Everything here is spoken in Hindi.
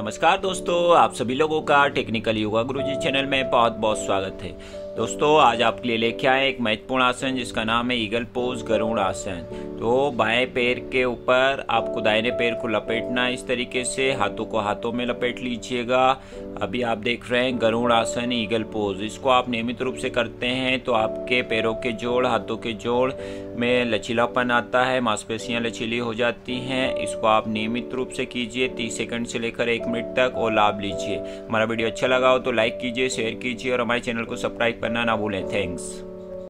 नमस्कार दोस्तों, आप सभी लोगों का टेक्निकल योगा गुरुजी चैनल में बहुत बहुत स्वागत है। दोस्तों, आज आपके लिए लेके आए एक महत्वपूर्ण आसन, जिसका नाम है ईगल पोज गरुड़ आसन। तो बाएँ पैर के ऊपर आपको दाहिने पैर को लपेटना इस तरीके से हाथों को हाथों में लपेट लीजिएगा। अभी आप देख रहे हैं गरुड़ आसन, ईगल पोज। इसको आप नियमित रूप से करते हैं तो आपके पैरों के जोड़, हाथों के जोड़ में लचीलापन आता है, मांसपेशियाँ लचीली हो जाती हैं। इसको आप नियमित रूप से कीजिए, तीस सेकंड से लेकर एक मिनट तक और लाभ लीजिए। हमारा वीडियो अच्छा लगा हो तो लाइक कीजिए, शेयर कीजिए और हमारे चैनल को सब्सक्राइब banana bullet, things.